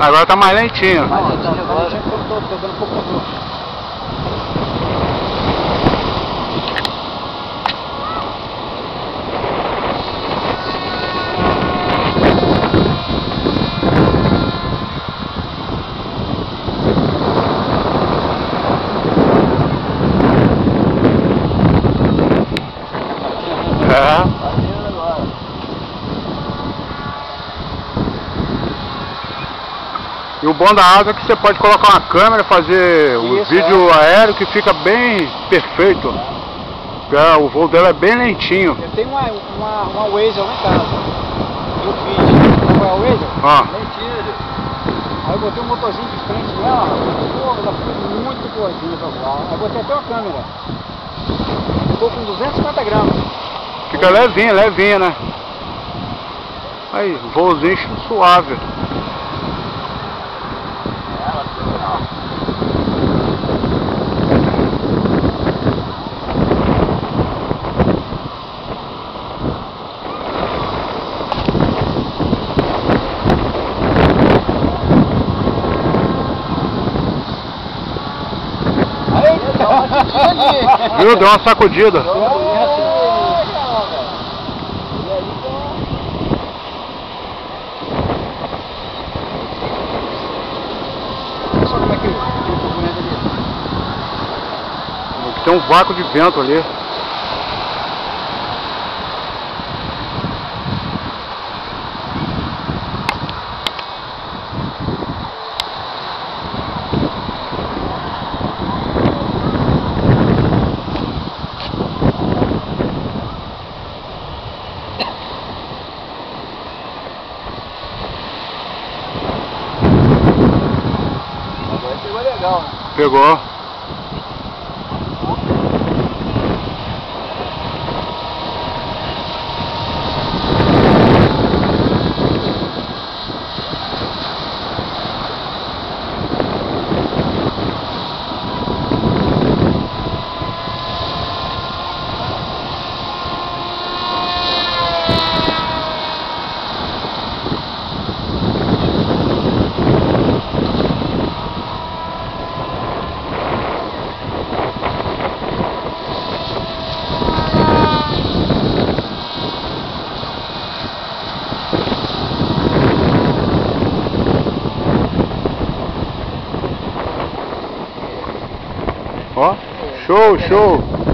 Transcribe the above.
Agora tá mais lentinho. Mas eu tô pouco. É. Tá vendo agora. E o bom da asa é que você pode colocar uma câmera, fazer o vídeo aéreo que fica bem perfeito. É, o voo dela é bem lentinho. Eu tenho uma, uma, uma Waze lá em casa. Eu fiz. Qual é a Waze? Ah. Mentira. Aí eu botei um motorzinho de frente nela, pô, ela ficou muito gordinha pra voar. Aí eu botei até uma câmera. Ficou com 250 gramas. Fica levinha, levinha, né? Aí, voozinho suave. Ela ficou legal. Aí, dá uma batidinha ali. Viu? Deu uma sacudida. Tem um vácuo de vento ali. Agora pegou legal? Pegou. Ó, show, show.